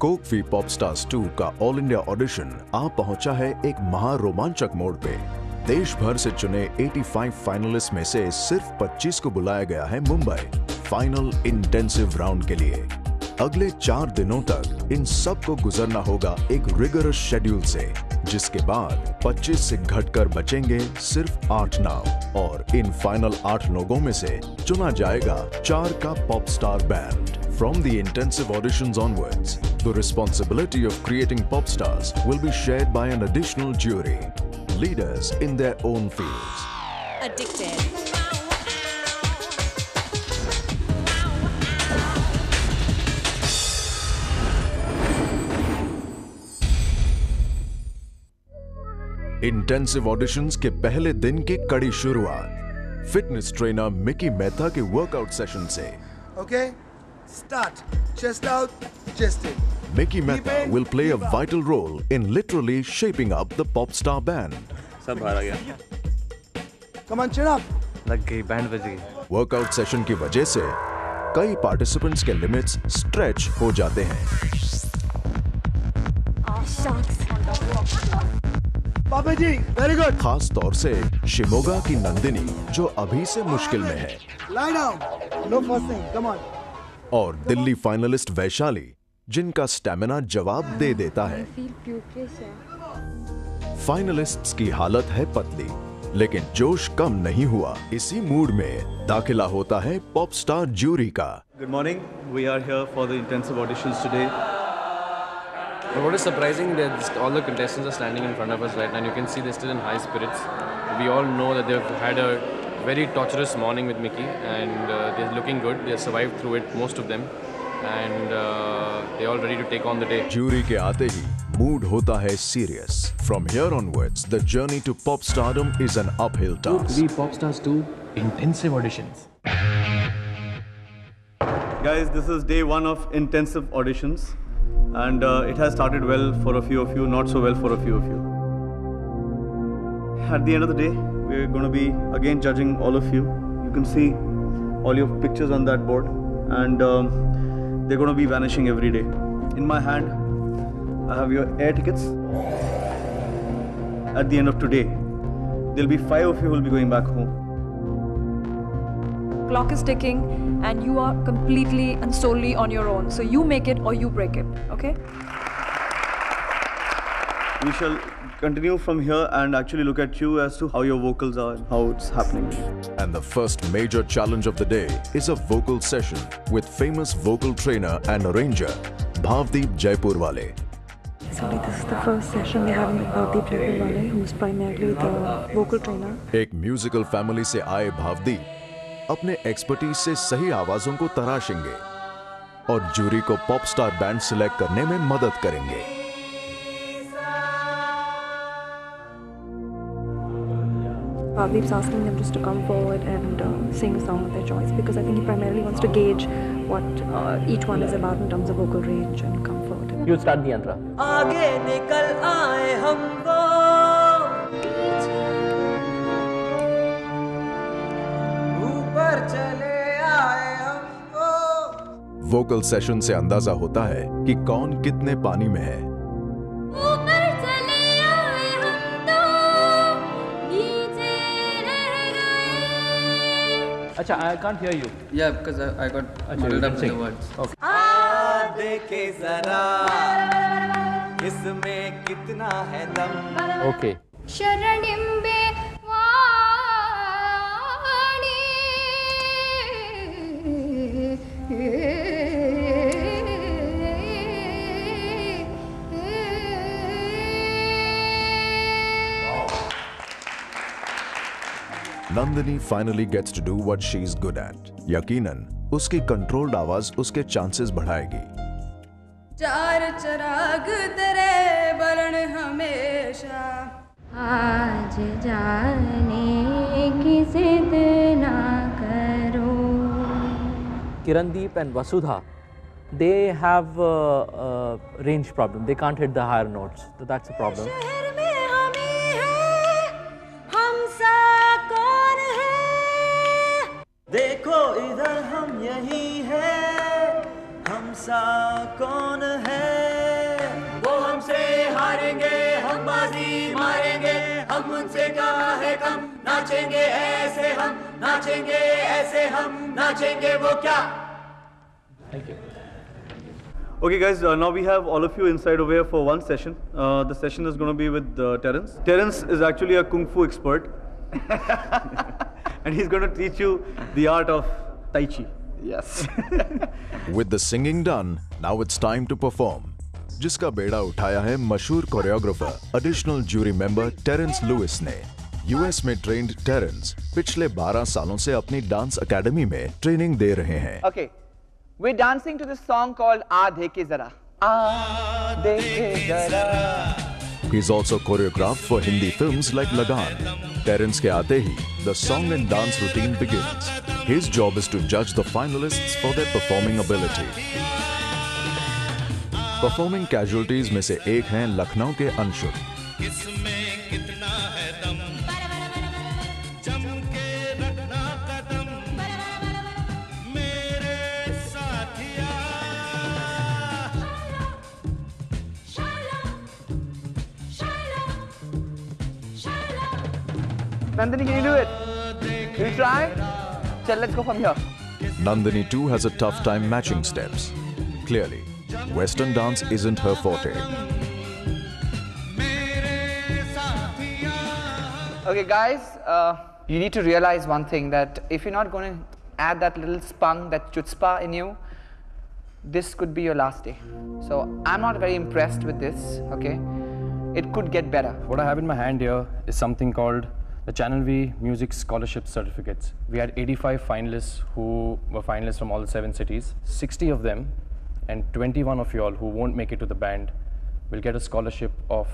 कोकवी pop stars 2 का all India audition आ पहुँचा है एक महारोमांचक मोड़ पे। देश भर से चुने 85 फाइनलिस्ट में से सिर्फ़ 25 को बुलाया गया है मुंबई फाइनल इंटेंसिव राउंड के लिए। अगले चार दिनों तक इन सबको गुजरना होगा एक रिगरस शेड्यूल से, जिसके बाद 25 से घटकर बचेंगे सिर्फ़ आठ नाम और इन फाइनल आठ लोगों में से चुना जाएगा चार का pop star band From the intensive auditions onwards, the responsibility of creating pop stars will be shared by an additional jury, leaders in their own fields. Addicted. Intensive auditions के पहले दिन की कड़ी शुरुआत फिटनेस ट्रेनर मिकी मेहता के workout session से Okay? Start. Chest out, chest in. Mickey Mehta will play a vital role in literally shaping up the pop star band. सब बाहर आ गया Come on, chin up. लग गई बैंड बज गई workout session की वजह से कई पार्टिसिपेंट्स के लिमिट्स स्ट्रेच हो जाते हैं Papa ji, very good. खास तौर से शिमोगा की नंदिनी जो अभी से मुश्किल में है Lie down. No fussing. Come on. और दिल्ली फाइनलिस्ट वैशाली जिनका स्टेमिना जवाब दे देता है। फाइनलिस्ट्स की हालत है पतली लेकिन जोश कम नहीं हुआ। इसी मूड में दाखिला होता है पॉप स्टार ज्यूरी का। Good morning we are here for the intensive auditions today what is surprising that all the contestants are standing in front of us right now you can see they still in high spirits we all know that they had a very torturous morning with Mickey, and uh, they're looking good. They survived through it, most of them, and uh, they're all ready to take on the day. Jury के आते ही mood होता है serious from here onwards the journey to pop stardom is an uphill task We Popstars 2 intensive auditions. Guys, this is day one of intensive auditions, and uh, it has started well for a few of you, not so well for a few of you. At the end of the day, we're going to be again judging all of you. You can see all your pictures on that board, and um, they're going to be vanishing every day. In my hand, I have your air tickets. At the end of today, there'll be five of you who will be going back home. clock is ticking and you are completely and solely on your own so you make it or you break it okay We shall continue from here and actually look at you as to how your vocals are and how it's happening. And the first major challenge of the day is a vocal session with famous vocal trainer and arranger Bhavdeep Jaipurwale. Sorry, this is the first session we're having with Bhavdeep Jaipurwale, who's primarily the vocal trainer. एक musical family से आए भावदीप अपने expertise से सही आवाजों को तराशेंगे और jury को पॉप स्टार बैंड सिलेक्ट करने में मदद करेंगे Bhavdeep's asking them just to come forward and uh, sing a song of their choice because I think he primarily wants to gauge what uh, each one is about in terms of vocal range and comfort. You start the yantra. आगे निकल आए हम वो ऊपर चले आए हम वो वोकल सेशन से अंदाज़ा होता है कि कौन कितने पानी में है Acha, I can't hear you. Yeah, because I, I got Achha, muddled up with the words. Okay. Okay. Nandini finally gets to do what she is good at यकीनन उसकी कंट्रोल्ड आवाज़ उसके चांसेस बढ़ाएगी चार चराग तेरे बरण हमेशा आज जाने किसे ना करो Kirandeep and Vasudha they have a, a range problem. They can't hit the higher notes. So that's देखो इधर हम यही है हमसा कौन है वो हमसे हारेंगे हम बाजी मारेंगे हम उनसे कहा है कम नाचेंगे ऐसे हम नाचेंगे ऐसे हम नाचेंगे वो क्या thank you Okay, guys, uh, now we have all of you inside over here for one session. Uh, the session is going to be with uh, Terence. Terence is actually a kung fu expert. And he's going to teach you the art of Tai Chi. Yes. With the singing done, now it's time to perform. जिसका बेड़ा उठाया है मशहूर choreographer additional jury member Terence Lewis ने US में trained Terence पिछले 12 सालों से अपनी डांस एकेडमी में ट्रेनिंग दे रहे हैं Okay, we're dancing to this song called Aa Dekhe Zara. Aa Dekhe Zara. He's also choreographed for Hindi films like Lagaan. Terence Ke the song and dance routine begins. His job is to judge the finalists for their performing ability. Performing casualties, में से Ek hain Lucknow ke Anshul Nandini, can you do it? Will you try? Chal, let's go from here. Nandini too has a tough time matching steps. Clearly, Western dance isn't her forte. Okay, guys, uh, you need to realize one thing that if you're not going to add that little spunk, that chutzpah in you, this could be your last day. So I'm not very impressed with this, okay? It could get better. What I have in my hand here is something called the Channel V Music Scholarship Certificates. We had 85 finalists who were finalists from all the seven cities. 60 of them and 21 of you all who won't make it to the band will get a scholarship of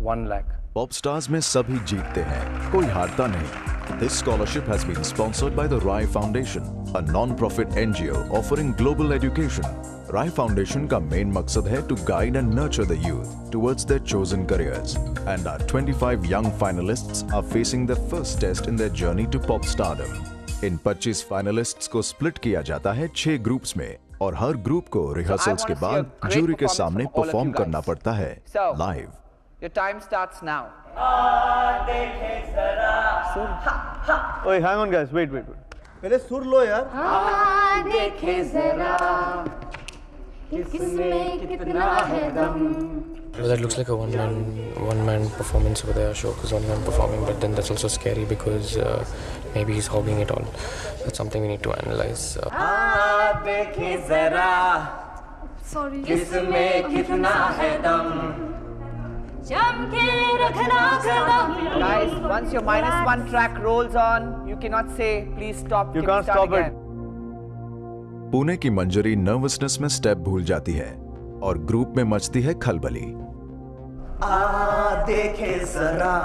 one lakh pop stars में सभी जीतते हैं कोई हारता नहीं This scholarship has been sponsored by the Rai Foundation, a non-profit NGO offering global education. Rai Foundation का main मकसद है to guide and nurture the youth towards their chosen careers. And our 25 young finalists are facing the first test in their journey to pop stardom. In 25 finalists को split किया जाता है 6 groups में और हर group को rehearsals so के बाद jury के सामने परफॉर्म करना पड़ता है live Your time starts now. Wait, hang on, guys. Wait, wait, wait. पहले सुर लो यार हाँ देखे जरा किसमें कितना है दम Well, that looks like a one-man one-man performance over there. Ashok is one-man performing, but then that's also scary because uh, maybe he's hogging it all. That's something we need to analyze. Uh, uh Guys, once your minus one track rolls on, you cannot say, please stop. You can't stop it. Pune की मंजरी nervousness में step भूल जाती है और group में मचती है खलबली आ देखे जरा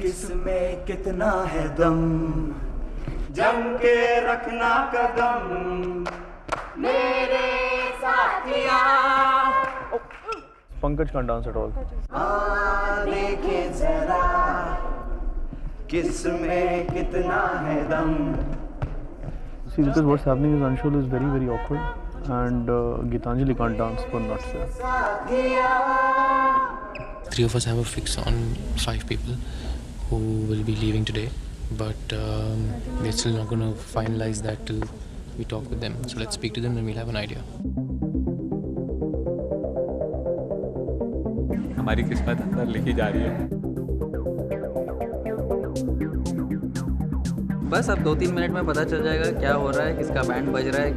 किसमें कितना है दम जम के रखना कदम मेरे साथिया Pankaj can't dance at all. See, because what's happening is Anshul is very, very awkward and uh, Gitanjali can't dance for not sure. Three of us have a fix on five people who will be leaving today, but um, we're still not going to finalize that till we talk with them. So let's speak to them and we'll have an idea. हमारी किस्मत अंदर लिखी जा रही है बस अब दो तीन मिनट में पता चल जाएगा क्या हो रहा है किसका बैंड बज रहा है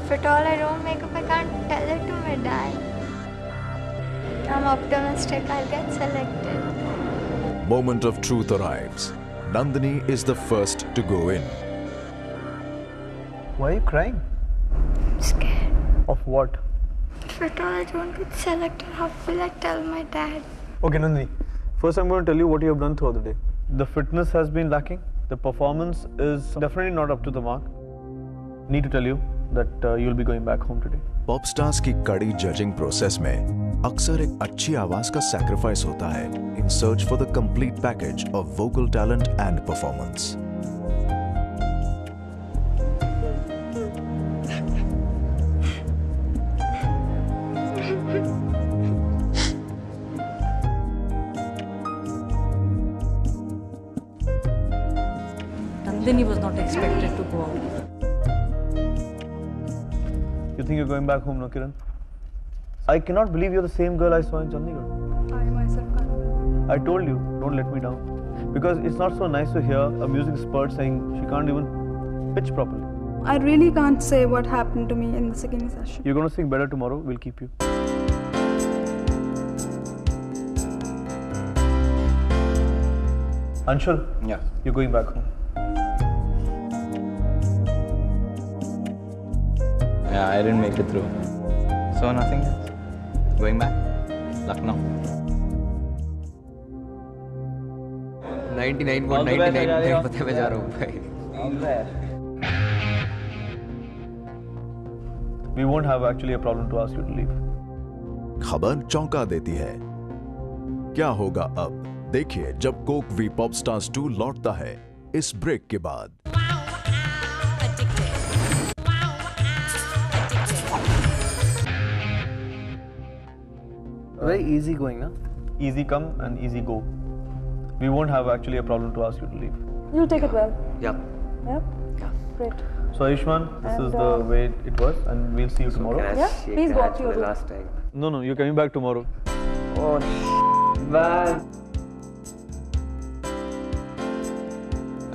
If at all I don't make up, I can't tell it to my dad. I'm optimistic I'll get selected. Moment of truth arrives. Nandini is the first to go in. Why are you crying? I'm scared. Of what? If at all I don't get selected, how will I tell my dad? Okay, Nandini. First, I'm going to tell you what you have done throughout the day. The fitness has been lacking. The performance is definitely not up to the mark. Need to tell you that uh, you'll be going back home today. पॉपस्टार्स की कड़ी judging process में अक्सर एक अच्छी आवाज़ का sacrifice होता है in search for the complete package of vocal talent and performance Nandini was not expected to go out. You think you're going back home, no, Kiran? I cannot believe you're the same girl I saw in Chandigarh. I myself can't. I told you, don't let me down. Because it's not so nice to hear a music expert saying she can't even pitch properly. I really can't say what happened to me in the singing session. You're going to sing better tomorrow, we'll keep you. Anshul? Yeah. You're going back home. Yeah, I didn't make it through. So nothing else. Going back. Lucknow. 99.99 पता मैं जा रहा हूँ भाई We won't have actually a problem to ask you to leave. खबर चौंका देती है क्या होगा अब देखिए जब कोक वी पॉप स्टार्स 2 लौटता है इस ब्रेक के बाद Very easy going, now. Easy come and easy go. We won't have actually a problem to ask you to leave. You'll take yeah. it well. Yeah. Yeah. yeah. Great. So Ayushmann, this and, is the uh, way it was, and we'll see you tomorrow. Yeah. Please go to your room. Last time. No, no, you're coming back tomorrow. Oh, man.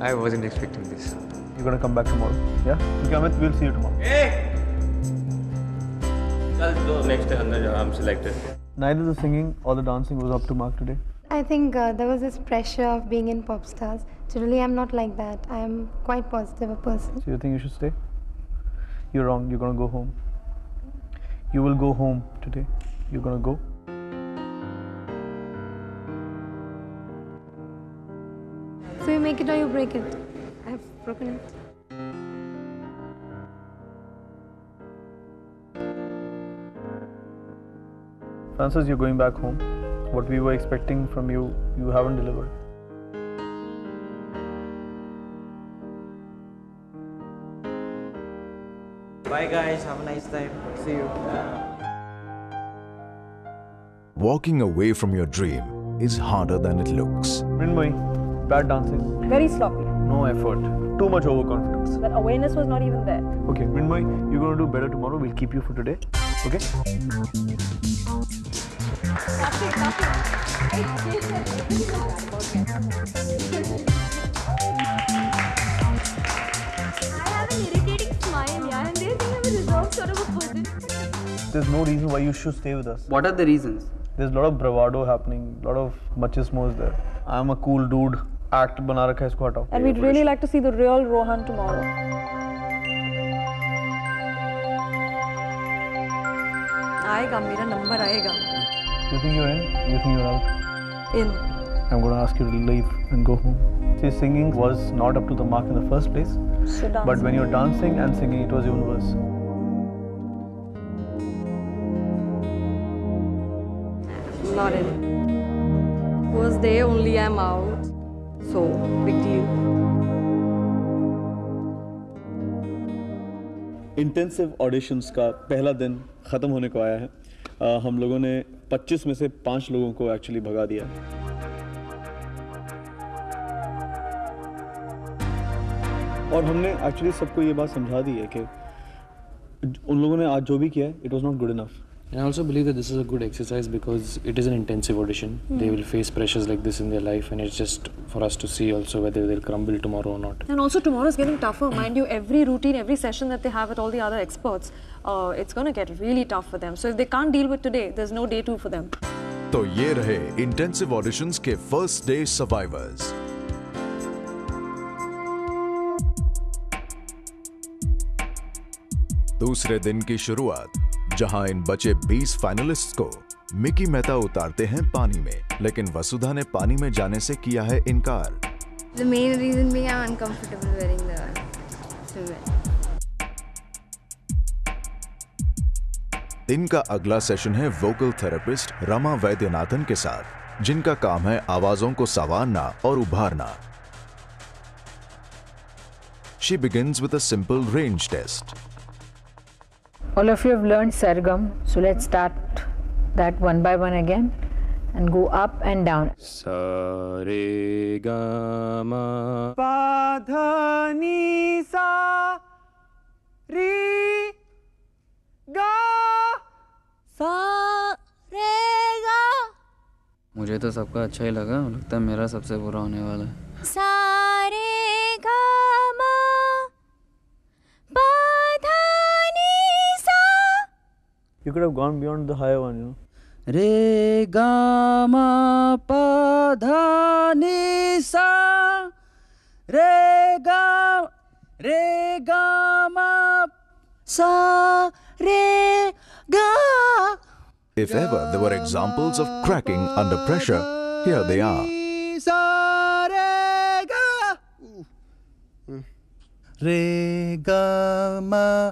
I wasn't expecting this. You're gonna come back tomorrow. Yeah? Okay, Amit, we'll see you tomorrow. Hey! I'll go next time I'm selected. Neither the singing or the dancing was up to mark today. I think uh, there was this pressure of being in pop stars. Generally, I'm not like that. I'm quite positive a person. So you think you should stay? You're wrong. You're gonna go home. You will go home today. You're gonna go. So you make it or you break it. I've broken it. Francis, you're going back home. What we were expecting from you, you haven't delivered. Bye guys, have a nice time. See you. Walking away from your dream is harder than it looks. Mrinmoy, bad dancing. Very sloppy. No effort. Too much overconfidence. That awareness was not even there. Okay, Mrinmoy, you're gonna do better tomorrow. We'll keep you for today. Okay? There's no reason why you should stay with us. What are the reasons? There's a lot of bravado happening, a lot of machismo is there. I'm a cool dude. Act बना रखा है इसको हटाओ. And we'd really like to see the real Rohan tomorrow. आएगा मेरा number आएगा You think you're in? You think you're out? in I'm gonna ask you to leave and go home. See, singing was not up to the mark in the first place. So But when you're dancing and singing, it was even worse. Not in. First day only I'm out. So, big deal. Intensive auditions का पहला दिन ख़त्म होने को आया है अ, हम लोगों ने 25 में से पाँच लोगों को एक्चुअली भगा दिया। और हमने एक्चुअली सबको ये बात समझा दी है कि उन लोगों ने आज जो भी किया it was not good enough And I also believe that this is a good exercise because it is an intensive audition. They will face pressures like this in their life, and it's just for us to see also whether they'll crumble tomorrow or not. And also tomorrow is getting tougher. Mind you, every routine, every session that they have with all the other experts, uh, it's going to get really tough for them. So if they can't deal with today, there's no day two for them. तो ये रहे intensive auditions के first day survivors दूसरे दिन की शुरुआत जहाँ इन बचे 20 फाइनलिस्ट को मिकी मेहता उतारते हैं पानी में लेकिन वसुधा ने पानी में जाने से किया है इनकार The main reason being I'm uncomfortable wearing the swimwear. इनका अगला सेशन है वोकल थेरेपिस्ट रमा वैद्यनाथन के साथ जिनका काम है आवाजों को संवारना और उभारना She begins with a simple range test. All of you have learned Sargam, so let's start that one by one again and go up and down. Sa re गा मा पा धा नी सा री गा सा रे गा मुझे तो सबका अच्छा ही लगा लगता है मेरा सबसे बुरा होने वाला है could have gone beyond the higher one, you know. Re ga ma pa dha ni sa Re ga Re ga ma sa Re ga If ever there were examples of cracking under pressure, here they are. Re ga ma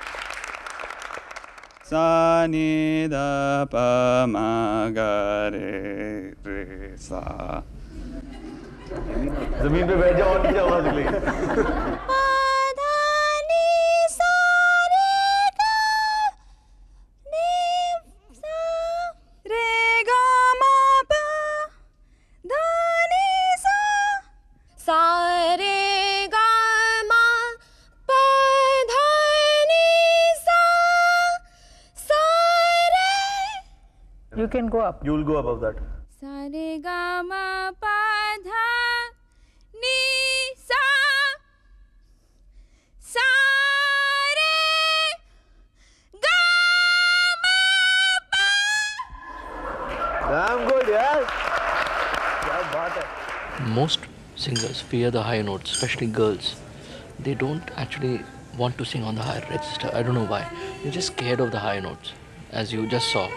sa ni da pa ma सा ज़मीन पे बैठ जाओ और नीचे आवाज़ ले can go up. You will go above that. Ni sa pa. Damn good, yeah. Most singers fear the higher notes, especially girls. They don't actually want to sing on the higher register. I don't know why. They're just scared of the higher notes, as you just saw.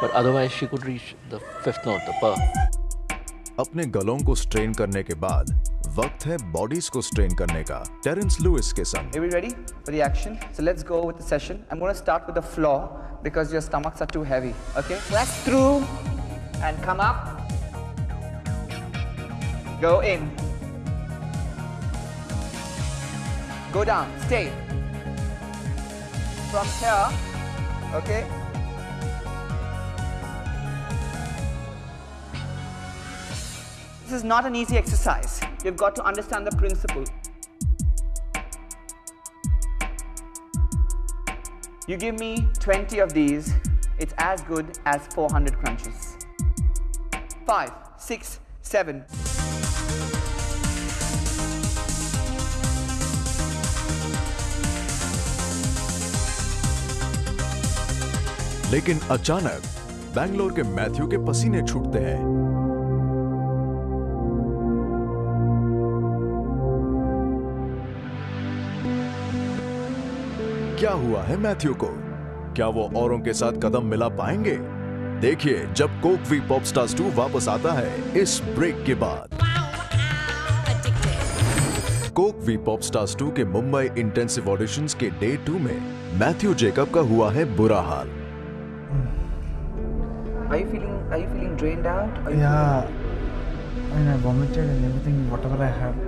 but otherwise she could reach the fifth note the pa अपने गलों को strain करने के बाद वक्त है bodies को strain करने का टेरेंस लुइस के संग। Are ready for the action so let's go with the session I am gonna start with the floor because your stomachs are too heavy okay crash through and come up go in go down stay from here okay? This is not an easy exercise. You've got to understand the principle. You give me 20 of these, it's as good as 400 crunches. Five, six, seven. लेकिन अचानक बैंगलोर के Matthew के पसीने छूटते हैं क्या हुआ है मैथ्यू को क्या वो औरों के साथ कदम मिला पाएँगे देखिए जब कोक वी पॉप स्टार्स 2 वापस आता है इस ब्रेक के बाद कोक वी पॉप स्टार्स 2 के मुंबई इंटेंसिव ऑडिशन के डे टू में मैथ्यू जेकब का हुआ है बुरा हाल Are you feeling are you feeling drained out? Are Yeah. I mean, I vomited and everything, whatever I had.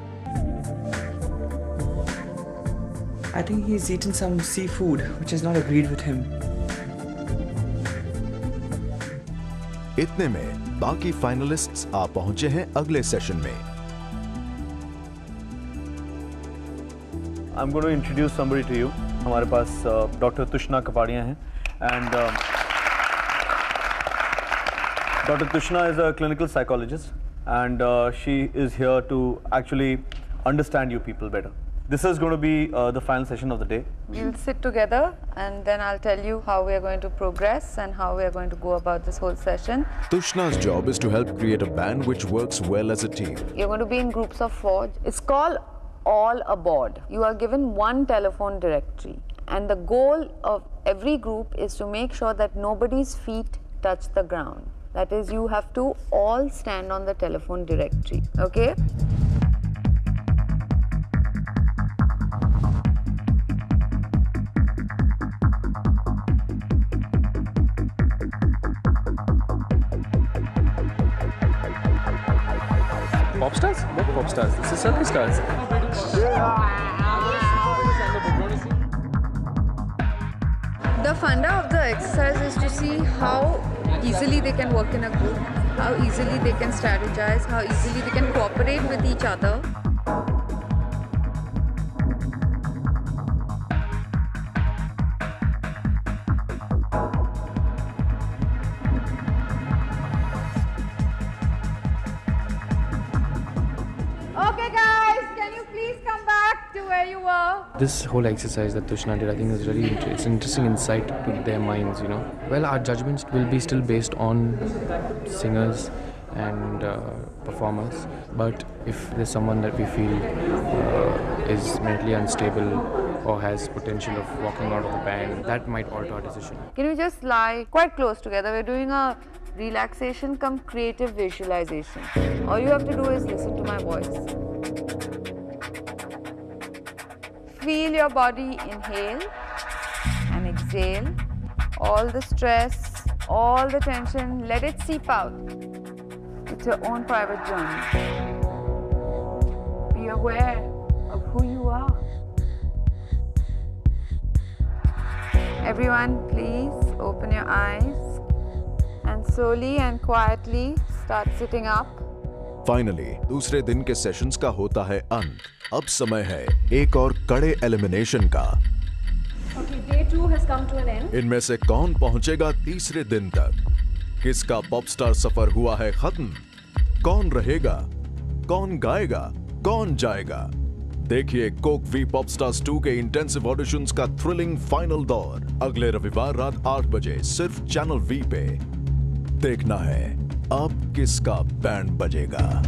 I think he's eaten some seafood, which is not agreed with him. इतने में बाकी finalists आ पहुँचे हैं अगले session में I'm going to introduce somebody to you. हमारे पास doctor Tushna Kapadia हैं and doctor Tushna is a clinical psychologist and she is here to actually understand you people better. This is going to be uh, the final session of the day. We'll sit together and then I'll tell you how we are going to progress and how we are going to go about this whole session. Tushna's job is to help create a band which works well as a team. You're going to be in groups of four. It's called All Aboard. You are given one telephone directory, and the goal of every group is to make sure that nobody's feet touch the ground. That is, you have to all stand on the telephone directory. Okay? Pop stars? What pop stars? This is circus stars. The funda of the exercise is to see how easily they can work in a group, how easily they can strategize, how easily they can cooperate with each other. This whole exercise that Tushna did, I think, is really it's an interesting insight to their minds. You know, well, our judgments will be still based on singers and uh, performers, but if there's someone that we feel uh, is mentally unstable or has potential of walking out of the band, that might alter our decision. Can you just lie quite close together? We're doing a relaxation come creative visualization. All you have to do is listen to my voice. Feel your body inhale and exhale. All the stress, all the tension, let it seep out. It's your own private journey. Be aware of who you are. Everyone, please open your eyes and slowly and quietly start sitting up. Finally दूसरे दिन के sessions का होता है अंत। अब समय है एक और कड़े एलिमिनेशन का। Okay. इनमें से कौन पहुंचेगा तीसरे दिन तक? किसका पॉपस्टार सफ़र हुआ है खत्म? कौन रहेगा? कौन गाएगा? कौन जाएगा? देखिए कोक वी पॉप पॉपस्टार्स 2 के इंटेंसिव ऑडिशन का थ्रिलिंग फाइनल दौर। अगले रविवार रात 8 बजे सिर्फ़ चैनल वी पे। देखना है। अब किसका बैंड बजेगा?